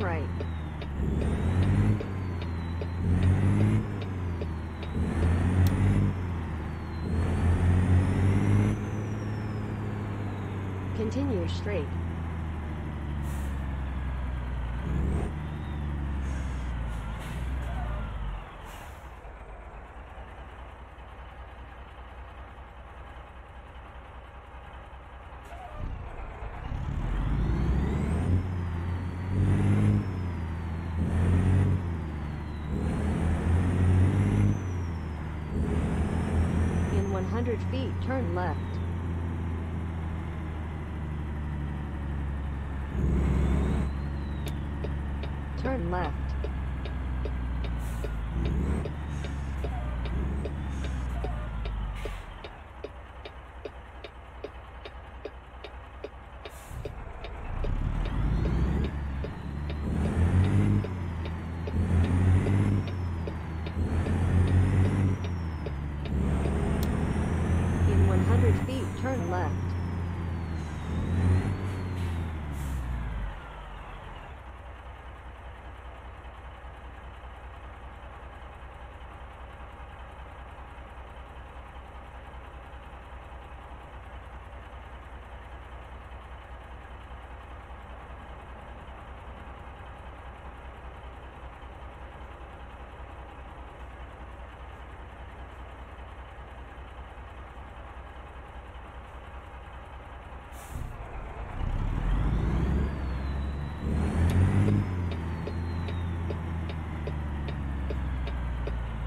Right. Continue straight. 100 feet, turn left. Turn left. In 100 feet, turn left.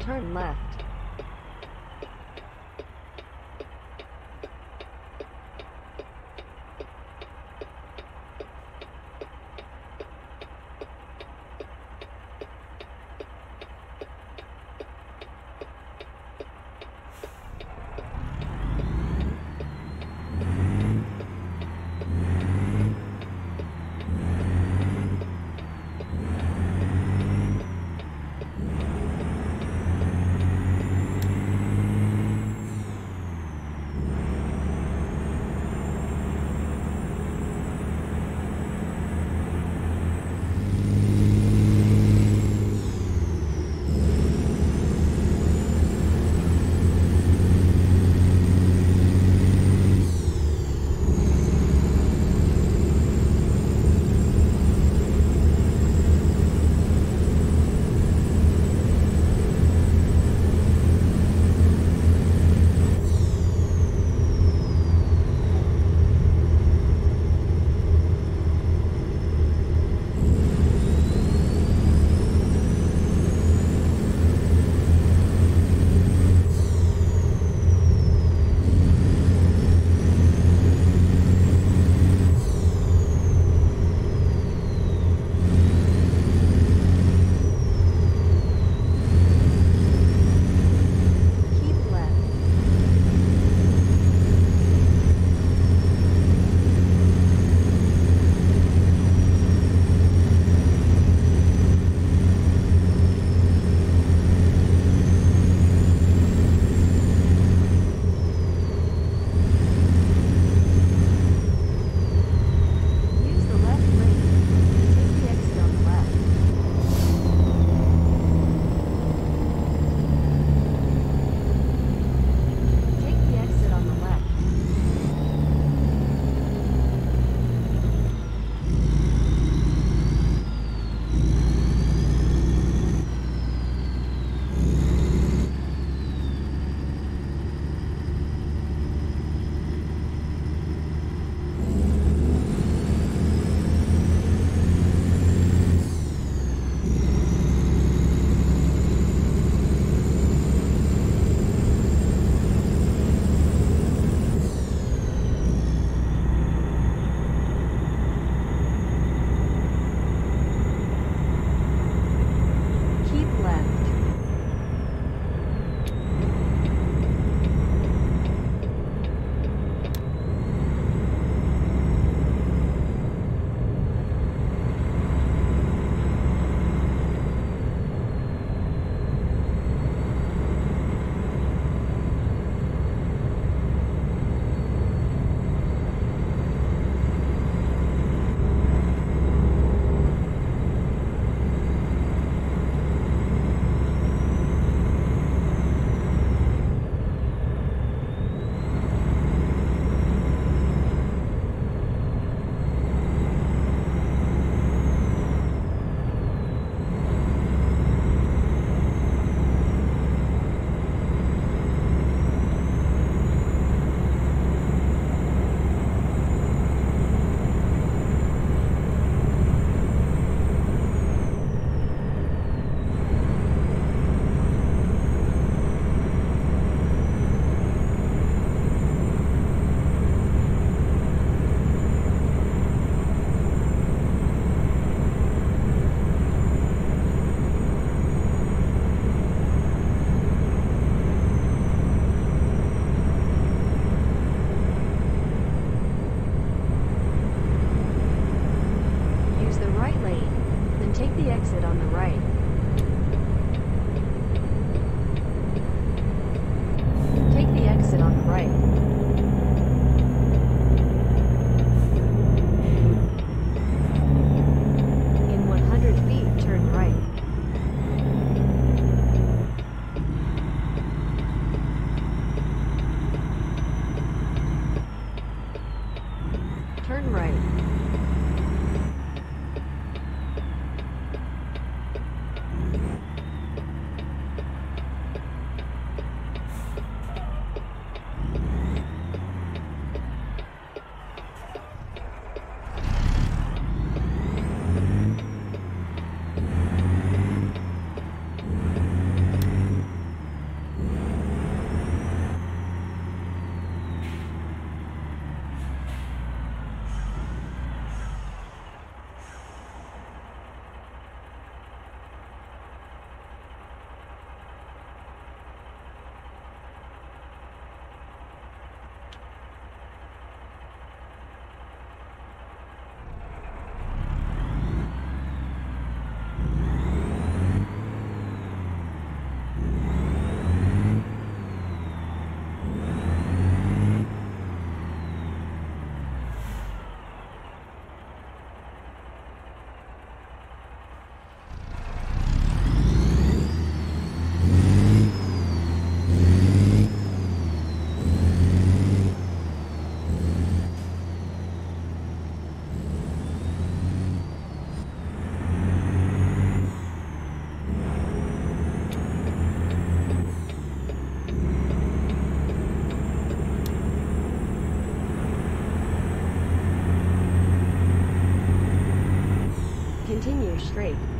Turn left. Continue straight.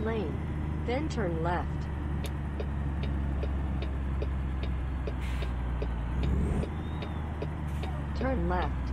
Lane, then turn left. Turn left.